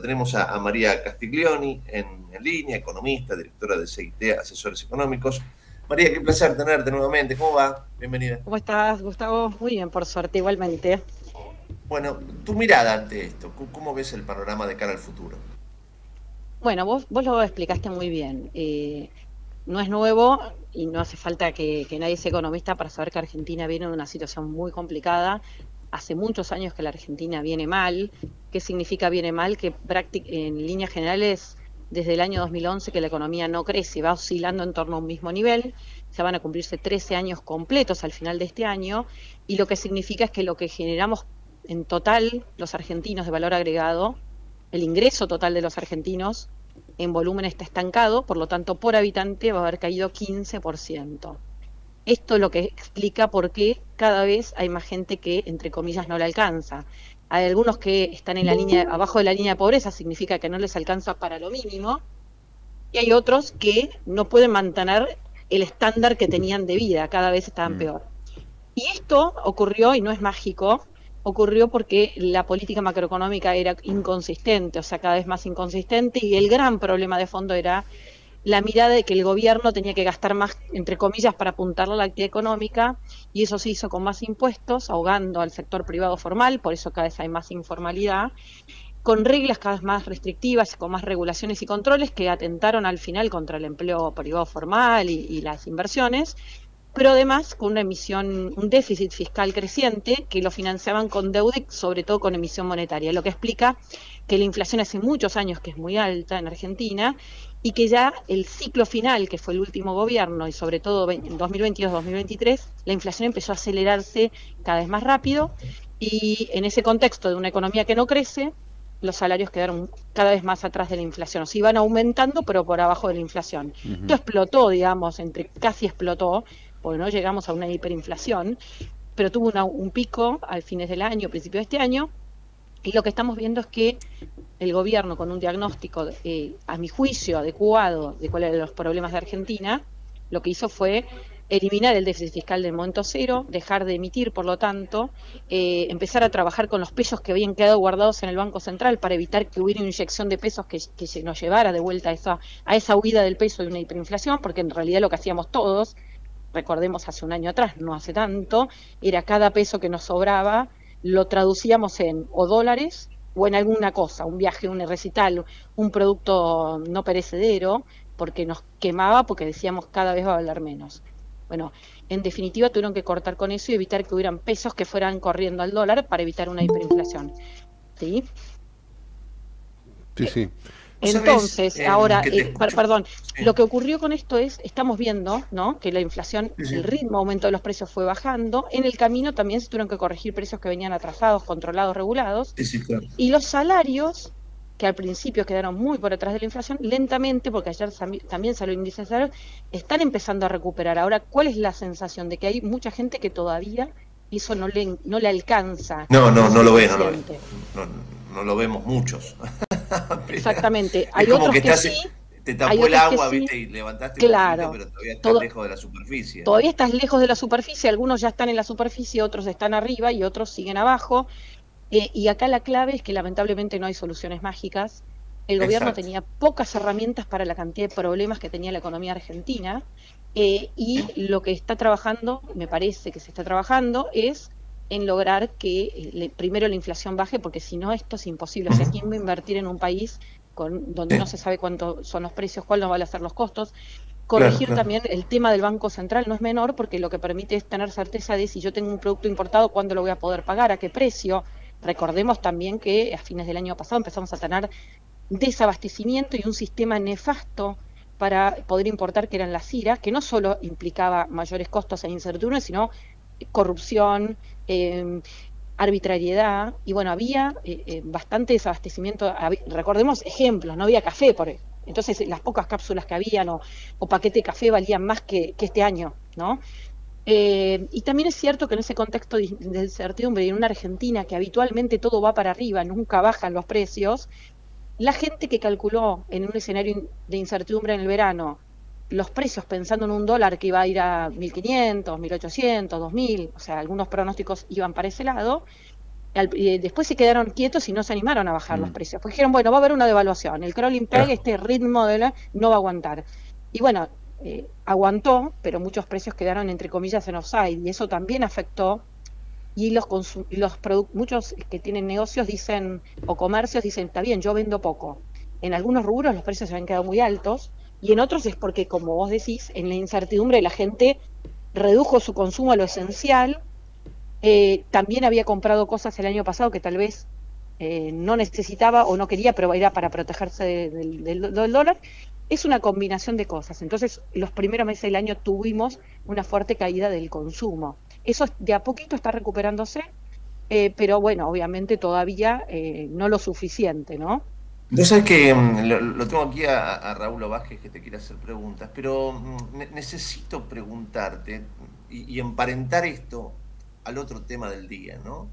tenemos a, María Castiglioni en, línea, economista, directora de CIT, Asesores Económicos. María, qué placer tenerte nuevamente. ¿Cómo va? Bienvenida. ¿Cómo estás, Gustavo? Muy bien, por suerte, igualmente. Bueno, tu mirada ante esto, ¿cómo ves el panorama de cara al futuro? Bueno, vos, vos lo explicaste muy bien. Eh, no es nuevo y no hace falta que, que nadie sea economista para saber que Argentina viene de una situación muy complicada hace muchos años que la Argentina viene mal. ¿Qué significa viene mal? Que en líneas generales, desde el año 2011 que la economía no crece, va oscilando en torno a un mismo nivel. Se van a cumplirse 13 años completos al final de este año y lo que significa es que lo que generamos en total los argentinos de valor agregado, el ingreso total de los argentinos en volumen está estancado, por lo tanto por habitante va a haber caído 15%. Esto es lo que explica por qué cada vez hay más gente que, entre comillas, no le alcanza. Hay algunos que están en la línea, abajo de la línea de pobreza, significa que no les alcanza para lo mínimo, y hay otros que no pueden mantener el estándar que tenían de vida, cada vez estaban mm. peor. Y esto ocurrió, y no es mágico, ocurrió porque la política macroeconómica era inconsistente, o sea, cada vez más inconsistente, y el gran problema de fondo era la mirada de que el gobierno tenía que gastar más, entre comillas, para apuntar a la actividad económica, y eso se hizo con más impuestos, ahogando al sector privado formal, por eso cada vez hay más informalidad, con reglas cada vez más restrictivas, con más regulaciones y controles que atentaron al final contra el empleo privado formal y, las inversiones, pero además con una emisión, un déficit fiscal creciente que lo financiaban con deuda y sobre todo con emisión monetaria, lo que explica que la inflación hace muchos años que es muy alta en Argentina y que ya el ciclo final, que fue el último gobierno y sobre todo en 2022-2023, la inflación empezó a acelerarse cada vez más rápido y en ese contexto de una economía que no crece, los salarios quedaron cada vez más atrás de la inflación, o sea, iban aumentando pero por abajo de la inflación. Esto explotó, digamos, entre casi explotó, porque no llegamos a una hiperinflación, pero tuvo un pico al fines del año, principio de este año, y lo que estamos viendo es que el gobierno, con un diagnóstico, eh, a mi juicio, adecuado de cuáles eran los problemas de Argentina, lo que hizo fue eliminar el déficit fiscal del momento cero, dejar de emitir, por lo tanto, eh, empezar a trabajar con los pesos que habían quedado guardados en el Banco Central para evitar que hubiera una inyección de pesos que, se nos llevara de vuelta a esa, a esa huida del peso de una hiperinflación, porque en realidad lo que hacíamos todos, recordemos hace un año atrás, no hace tanto, era cada peso que nos sobraba lo traducíamos en o dólares o en alguna cosa, un viaje, un recital, un producto no perecedero, porque nos quemaba porque decíamos cada vez va a valer menos. Bueno, en definitiva tuvieron que cortar con eso y evitar que hubieran pesos que fueran corriendo al dólar para evitar una hiperinflación. ¿Sí? Sí, sí. Entonces, ahora, eh, perdón, lo que ocurrió con esto es, estamos viendo, ¿no? Que la inflación, el ritmo aumento de los precios fue bajando. En el camino también se tuvieron que corregir precios que venían atrasados, controlados, regulados. Y los salarios, que al principio quedaron muy por detrás de la inflación, lentamente, porque ayer también salió el índice de salarios, están empezando a recuperar. Ahora, ¿cuál es la sensación de que hay mucha gente que todavía eso no le, no le alcanza? No, no, no lo ve, no lo ve. No, no lo vemos muchos. Exactamente. Hay otros que, sí, te tapó el agua, viste, y levantaste claro, pero todavía estás lejos de la superficie. Todavía estás lejos de la superficie, algunos ya están en la superficie, otros están arriba y otros siguen abajo. Eh, y acá la clave es que lamentablemente no hay soluciones mágicas. El gobierno tenía pocas herramientas para la cantidad de problemas que tenía la economía argentina eh, y lo que está trabajando, me parece que se está trabajando, es en lograr que eh, primero la inflación baje, porque si no esto es imposible. O sea, ¿quién va a invertir en un país con, donde no se sabe cuánto son los precios, cuáles van a ser los costos? Corregir también el tema del Banco Central no es menor, porque lo que permite es tener certeza de si yo tengo un producto importado, cuándo lo voy a poder pagar, a qué precio. Recordemos también que a fines del año pasado empezamos a tener desabastecimiento y un sistema nefasto para poder importar que eran las CIRA, que no solo implicaba mayores costos e incertidumbres, sino corrupción, eh, arbitrariedad, y bueno, había eh, eh, bastante desabastecimiento. recordemos ejemplos, no había café, por entonces las pocas cápsulas que habían o, paquete de café valían más que, este año, ¿no? y también es cierto que en ese contexto de incertidumbre y en una Argentina que habitualmente todo va para arriba, nunca bajan los precios, la gente que calculó en un escenario de incertidumbre en el verano los precios pensando en un dólar que iba a ir a 1.500, 1.800, 2.000, o sea, algunos pronósticos iban para ese lado, después se quedaron quietos y no se animaron a bajar los mm. precios. Pues dijeron, bueno, va a haber una devaluación, el crawling peg, este ritmo de la, no va a aguantar. Y bueno, eh, aguantó, pero muchos precios quedaron entre comillas en offside y eso también afectó y los, los muchos que tienen negocios dicen o comercios dicen, está bien, yo vendo poco. En algunos rubros los precios se han quedado muy altos y en otros es porque, como vos decís, en la incertidumbre la gente redujo su consumo a lo esencial. Eh, también había comprado cosas el año pasado que tal vez eh, no necesitaba o no quería, pero era para protegerse del, dólar. Es una combinación de cosas. Entonces, los primeros meses del año tuvimos una fuerte caída del consumo. Eso de a poquito está recuperándose, eh, pero bueno, obviamente todavía no lo suficiente, ¿no? Tú sabes que mm, lo, tengo aquí a, Raúl Vázquez que te quiere hacer preguntas, pero mm, necesito preguntarte y, emparentar esto al otro tema del día, ¿no?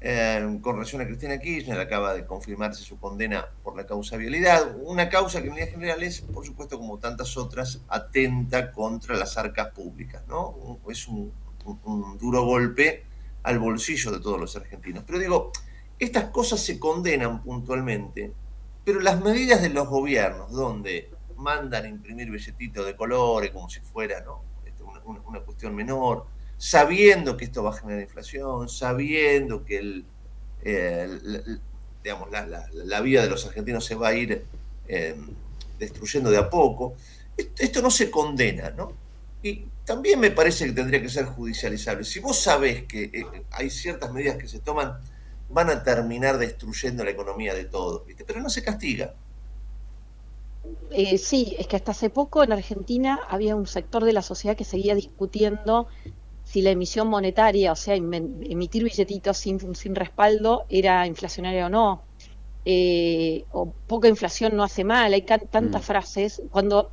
Eh, con relación a Cristina Kirchner, acaba de confirmarse su condena por la causa vialidad, una causa que en líneas generales, por supuesto, como tantas otras, atenta contra las arcas públicas, ¿no? Es un duro golpe al bolsillo de todos los argentinos. Pero digo, estas cosas se condenan puntualmente pero las medidas de los gobiernos, donde mandan imprimir billetitos de colores como si fuera este, una, cuestión menor, sabiendo que esto va a generar inflación, sabiendo que el, digamos, la, vida de los argentinos se va a ir em, destruyendo de a poco, esto, no se condena, ¿no? Y también me parece que tendría que ser judicializable. Si vos sabés que eh, hay ciertas medidas que se toman van a terminar destruyendo la economía de todos, ¿viste? pero no se castiga. Eh, sí, es que hasta hace poco en Argentina había un sector de la sociedad que seguía discutiendo si la emisión monetaria, o sea, emitir billetitos sin, sin respaldo, era inflacionaria o no. Eh, o poca inflación no hace mal, hay tantas mm. frases. Cuando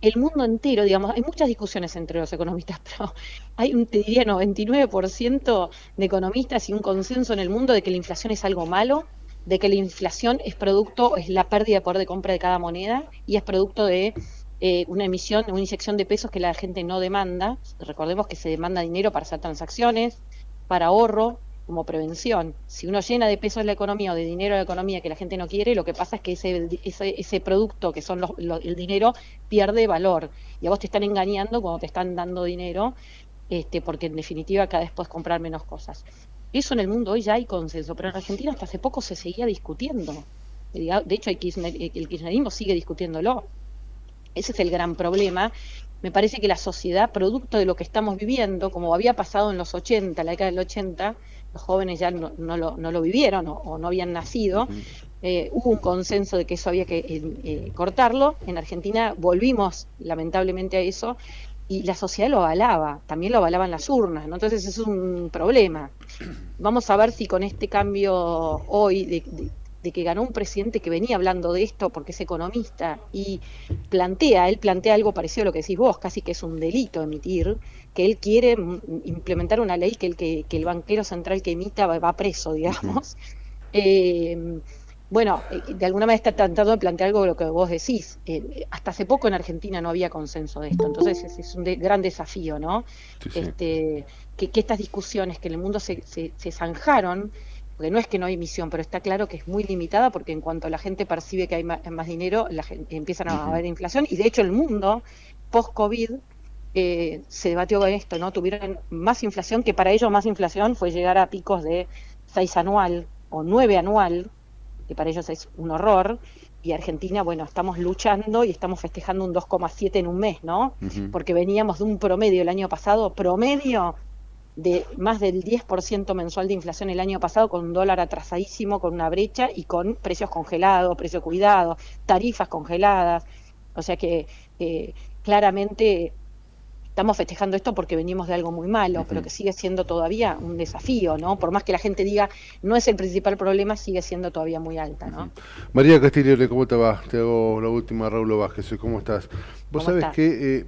el mundo entero, digamos, hay muchas discusiones entre los economistas, pero hay un, te diría, 99% de economistas y un consenso en el mundo de que la inflación es algo malo, de que la inflación es producto, es la pérdida de poder de compra de cada moneda y es producto de eh, una emisión, una inyección de pesos que la gente no demanda. Recordemos que se demanda dinero para hacer transacciones, para ahorro, como prevención. Si uno llena de pesos la economía o de dinero la economía que la gente no quiere, lo que pasa es que ese, ese, producto que son el dinero pierde valor y a vos te están engañando cuando te están dando dinero, este, porque en definitiva cada vez puedes comprar menos cosas. Eso en el mundo hoy ya hay consenso, pero en Argentina hasta hace poco se seguía discutiendo. De hecho, el, el kirchnerismo sigue discutiéndolo. Ese es el gran problema. Me parece que la sociedad, producto de lo que estamos viviendo, como había pasado en los 80, la década del 80, los jóvenes ya no, lo, no lo, vivieron o, no habían nacido, eh, hubo un consenso de que eso había que eh, eh, cortarlo. En Argentina volvimos lamentablemente a eso y la sociedad lo avalaba, también lo avalaban las urnas, ¿no? entonces es un problema. Vamos a ver si con este cambio hoy de, de que ganó un presidente que venía hablando de esto porque es economista y plantea, él plantea algo parecido a lo que decís vos, casi que es un delito emitir, que él quiere implementar una ley que el, que, el banquero central que emita va, preso, digamos. Eh, bueno, eh, de alguna manera está tratando de plantear algo de lo que vos decís. Eh, hasta hace poco en Argentina no había consenso de esto, entonces es, un gran desafío, ¿no? Este, que, estas discusiones que en el mundo se, se, se zanjaron porque no es que no hay emisión, pero está claro que es muy limitada porque en cuanto la gente percibe que hay más, dinero, la gente, empiezan a haber inflación y de hecho el mundo post-COVID eh, se debatió con esto, ¿no? Tuvieron más inflación, que para ellos más inflación fue llegar a picos de 6 anual o 9 anual, que para ellos es un horror, y Argentina, bueno, estamos luchando y estamos festejando un 2,7 en un mes, ¿no? Porque veníamos de un promedio el año pasado, promedio de más del 10% mensual de inflación el año pasado, con un dólar atrasadísimo, con una brecha y con precios congelados, precios cuidados, tarifas congeladas. O sea que eh, claramente estamos festejando esto porque venimos de algo muy malo, pero que sigue siendo todavía un desafío, ¿no? Por más que la gente diga no es el principal problema, sigue siendo todavía muy alta, ¿no? María Castillo, ¿cómo te va? Te hago la última, Raúl Vázquez, ¿cómo estás? Vos sabés que eh,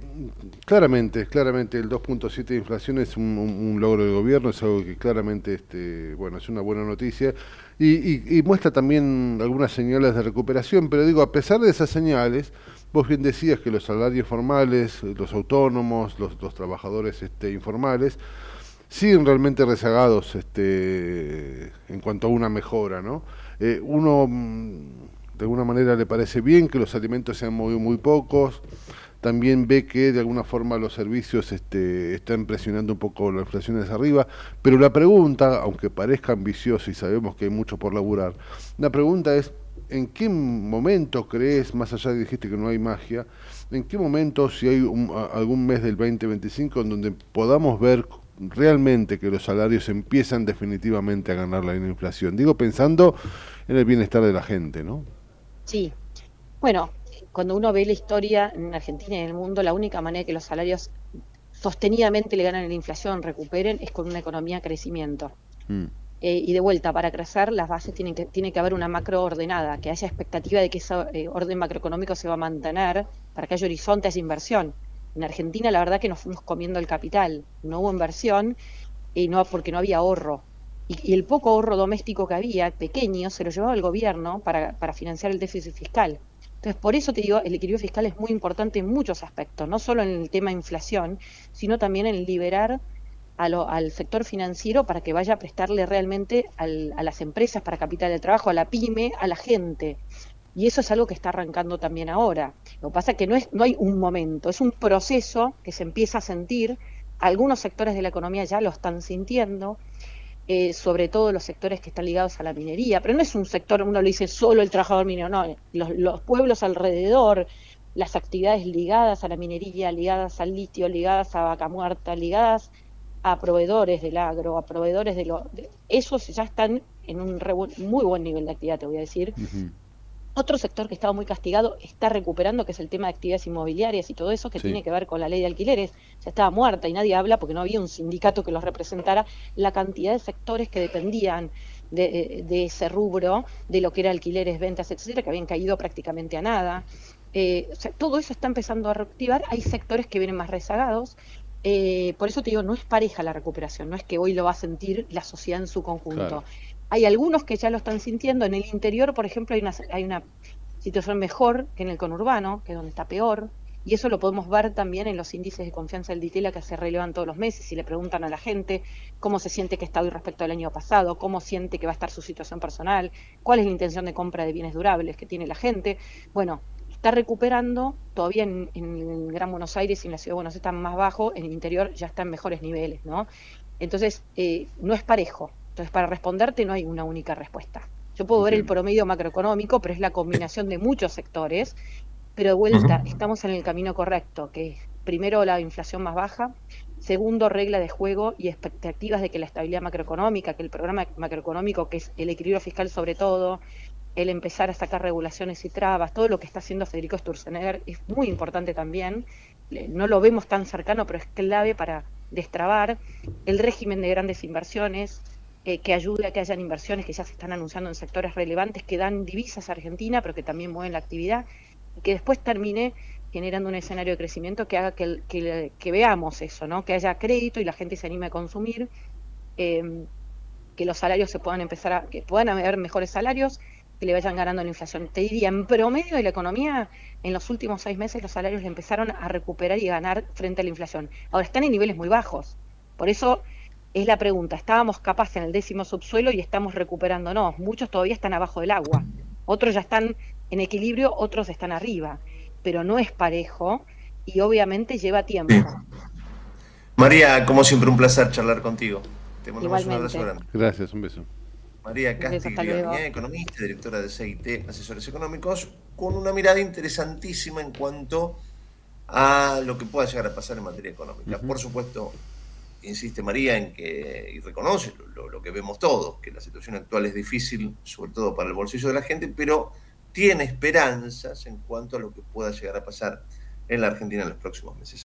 claramente, claramente el 2.7 de inflación es un, logro del gobierno, es algo que claramente, este, bueno, es una buena noticia y, y muestra también algunas señales de recuperación, pero digo, a pesar de esas señales, Vos bien decías que los salarios formales, los autónomos, los, trabajadores este, informales, siguen realmente rezagados este, en cuanto a una mejora, ¿no? Eh, uno mm, de alguna manera le parece bien que los alimentos sean muy, muy pocos, también ve que de alguna forma los servicios este, están presionando un poco las inflaciones arriba, pero la pregunta, aunque parezca ambiciosa y sabemos que hay mucho por laburar, la pregunta es, ¿en qué momento crees, más allá de que dijiste que no hay magia, en qué momento, si hay algún mes del 2025 en donde podamos ver realmente que los salarios empiezan definitivamente a ganar la inflación? Digo pensando en el bienestar de la gente, ¿no? Sí. Bueno, cuando uno ve la historia en Argentina y en el mundo, la única manera que los salarios sostenidamente le ganan la inflación, recuperen, es con una economía crecimiento. Mm. Eh, y de vuelta, para crecer, las bases tienen que, tiene que haber una macro ordenada, que haya expectativa de que ese eh, orden macroeconómico se va a mantener, para que haya horizontes de inversión. En Argentina, la verdad que nos fuimos comiendo el capital, no hubo inversión y no porque no había ahorro. Y, el poco ahorro doméstico que había, pequeño, se lo llevaba el gobierno para, para financiar el déficit fiscal. Entonces, por eso te digo, el equilibrio fiscal es muy importante en muchos aspectos, no solo en el tema inflación, sino también en liberar al sector financiero para que vaya a prestarle realmente a las empresas para capital de trabajo, a la pyme, a la gente. Y eso es algo que está arrancando también ahora. Lo que pasa es que no, es, no hay un momento, es un proceso que se empieza a sentir. Algunos sectores de la economía ya lo están sintiendo, eh, sobre todo los sectores que están ligados a la minería, pero no es un sector, uno lo dice solo el trabajador minero, no, los, pueblos alrededor, las actividades ligadas a la minería, ligadas al litio, ligadas a vaca muerta, ligadas a proveedores del agro, a proveedores de lo... esos ya están en un muy buen nivel de actividad, te voy a decir. Otro sector que estaba muy castigado está recuperando, que es el tema de actividades inmobiliarias y todo eso, que tiene que ver con la ley de alquileres. Ya estaba muerta y nadie habla porque no había un sindicato que los representara. La cantidad de sectores que dependían de, ese rubro, de lo que era alquileres, ventas, etcétera, que habían caído prácticamente a nada. Eh, o sea, todo eso está empezando a reactivar. Hay sectores que vienen más rezagados. Eh, por eso te digo, no es pareja la recuperación, no es que hoy lo va a sentir la sociedad en su conjunto. Hay algunos que ya lo están sintiendo. En el interior, por ejemplo, hay una, hay una situación mejor que en el conurbano, que es donde está peor. Y eso lo podemos ver también en los índices de confianza del DITELA que se relevan todos los meses y le preguntan a la gente cómo se siente que está hoy respecto al año pasado, cómo siente que va a estar su situación personal, cuál es la intención de compra de bienes durables que tiene la gente. Bueno, está recuperando, todavía en, en Gran Buenos Aires y en la Ciudad de Buenos Aires están más bajo, en el interior ya está en mejores niveles, ¿no? Entonces, eh, no es parejo, entonces, para responderte no hay una única respuesta. Yo puedo ver el promedio macroeconómico, pero es la combinación de muchos sectores. Pero de vuelta, estamos en el camino correcto, que es primero la inflación más baja, segundo regla de juego y expectativas de que la estabilidad macroeconómica, que el programa macroeconómico, que es el equilibrio fiscal sobre todo, el empezar a sacar regulaciones y trabas, todo lo que está haciendo Federico Sturzenegger es muy importante también. No lo vemos tan cercano, pero es clave para destrabar el régimen de grandes inversiones, eh, que ayude a que hayan inversiones que ya se están anunciando en sectores relevantes que dan divisas a Argentina, pero que también mueven la actividad, y que después termine generando un escenario de crecimiento que haga que, que, veamos eso, ¿no? que haya crédito y la gente se anime a consumir, em, que los salarios se puedan empezar a, que puedan haber mejores salarios, que le vayan ganando la inflación. Te diría, en promedio de la economía, en los últimos seis meses los salarios empezaron a recuperar y ganar frente a la inflación. Ahora están en niveles muy bajos. Por eso es la pregunta, estábamos capaces en el décimo subsuelo y estamos recuperándonos. Muchos todavía están abajo del agua, otros ya están en equilibrio, otros están arriba, pero no es parejo y obviamente lleva tiempo. María, como siempre, un placer charlar contigo. Te mandamos un abrazo grande. Gracias, un beso. María Castillo, economista, directora de CIT, Asesores Económicos, con una mirada interesantísima en cuanto a lo que pueda llegar a pasar en materia económica. Por supuesto, insiste María en que, y reconoce lo, que vemos todos, que la situación actual es difícil, sobre todo para el bolsillo de la gente, pero tiene esperanzas en cuanto a lo que pueda llegar a pasar en la Argentina en los próximos meses.